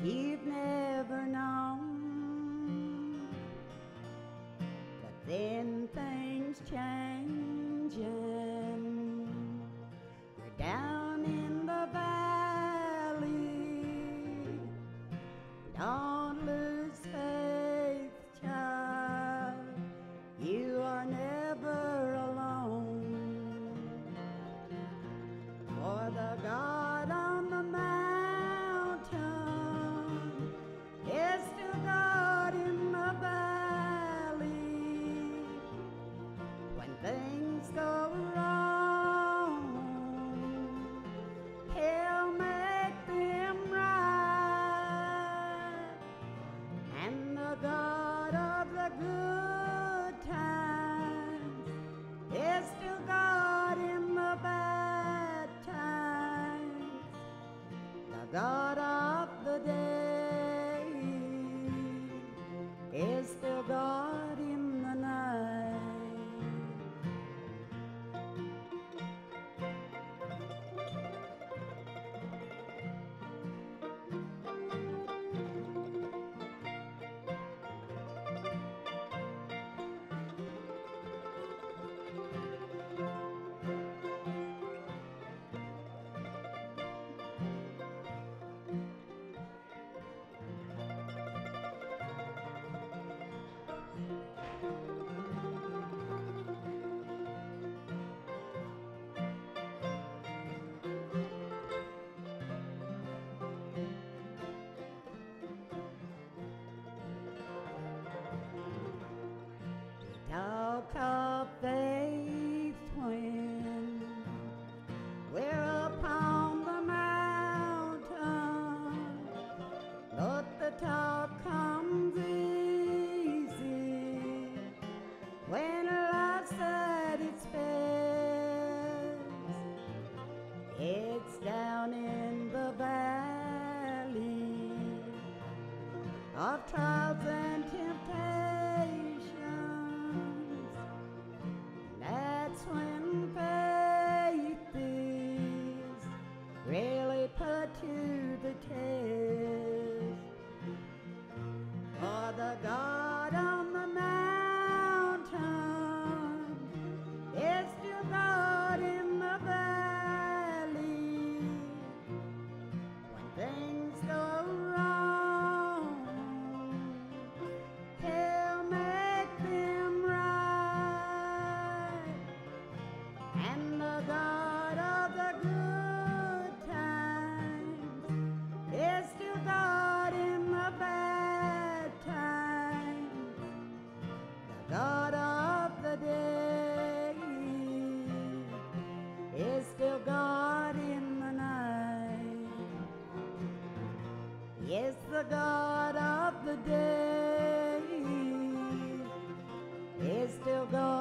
You've never known. But then things change. राजय Of faith when we're upon the mountain, but the talk comes easy when life's at its best. It's down in the valley of trials and the God of the good times is still God in the bad times, the God of the day is still God in the night. Yes, the God of the day is still God.